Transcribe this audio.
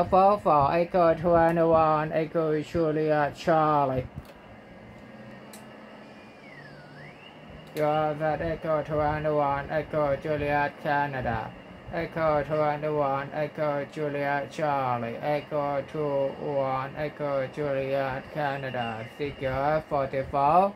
Alpha Echo 21 Echo Juliet Charlie. You're that Echo 21 Echo Juliet Canada. Echo 21 Echo Juliet Charlie. Echo 21 Echo Juliet Canada. Figure 44.